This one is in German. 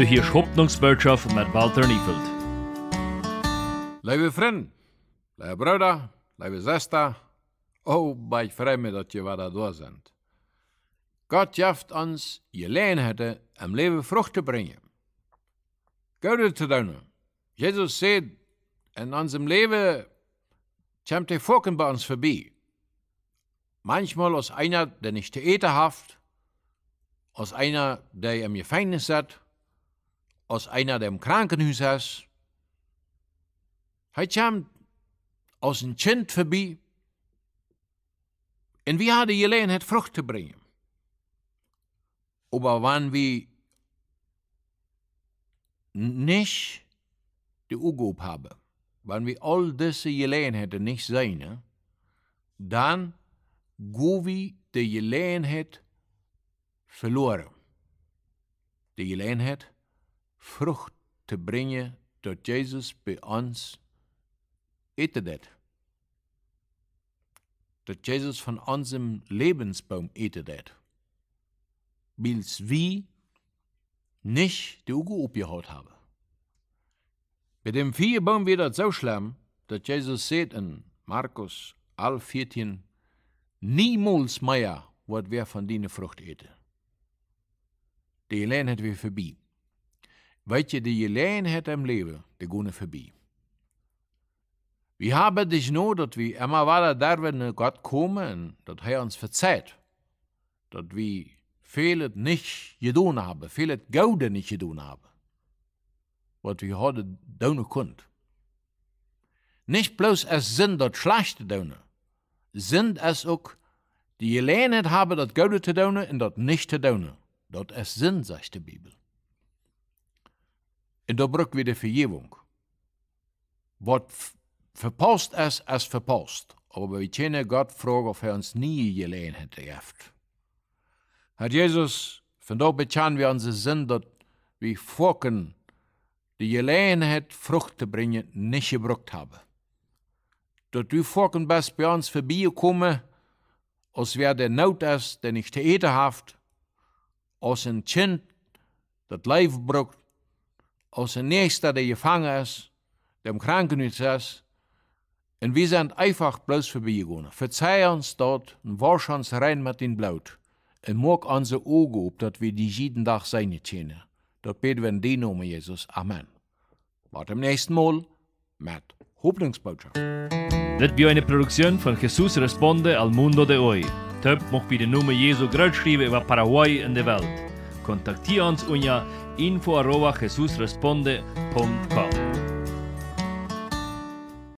Du hier Hoffnungsbotschaft mit Walter Niefeld. Lieve vriend, lieve broeder, lieve zuster, oh, bij vreemd dat je wat daar zijn. God geeft ons gelegenheden om leven vrucht te brengen. Gouden te doen. Jezus zei, in unserem leven komt die Volken bei uns vorbei. Manchmal als einer, der nicht zu eten hat, als einer, der im Gefängnis hat, als einer, der im Krankenhaus. Hij kwam als een kind voorbij. En we hadden gelegenheid vrucht te brengen. Aber wanneer we nicht die Augen haben, wenn wir all diese Gelegenheiten nicht sehen, dann gehen wir die Gelegenheit verloren. Die Gelegenheit, Frucht zu brengen, dat Jesus bei uns eten dat. Dat Jesus von unserem Lebensbaum eten. Bils wie nicht die Augen aufgehaut haben. Bei dem Vierbaum wird das so schlimm, dass Jesus sagt in Markus 11, 14, niemals mehr wird wer von deiner Frucht eten. Die Gelegenheit wir vorbei. Je, die Gelegenheit im Leben, die gehen vorbei. Wir haben dich nur, dass wir immer weiter da, wenn Gott kommen, dass er uns verzeiht. Dass wir vieles nicht getan haben, vieles Gute nicht getan haben. Was wir heute tun können. Nicht bloß es sind das Schlechte tun, sind es auch die Gelegenheit haben, das Gute zu tun und das nicht zu tun. Das es sind, sagt die Bibel. Da braucht wir die Vergebung. Was verpasst ist, ist verpasst. Aber wir können Gott fragen, ob er uns nie Gelegenheit gibt. Hat Jesus, von da bekennen wir unsere Sinn, dass wir vorken die Gelegenheit, Frucht zu bringen, nicht gebraucht haben. Dass wir vorken best bei uns vorbeikommen, als wer der Not ist, der nicht zu eten hat, als ein Kind, das Leben braucht, als een nächster, der gefangen ist, der im Krankenhaus ist. Und wir sind einfach bloß vorbeigegangen. Verzeih uns dort und wasch uns rein mit dem Blut. Und mag unsere Augen auf, dass wir die jeden Tag sein können. Dort beten wir in den Namen Jesus. Amen. Bis zum nächsten Mal mit Hoffnungsbotschaft. Das war eine Produktion von Jesus Responde al Mundo de Hoy. Töp mocht bij de noemen Jesu groot schrijven over Paraguay en de wereld. Contactier uns unter info.jesusresponde.com.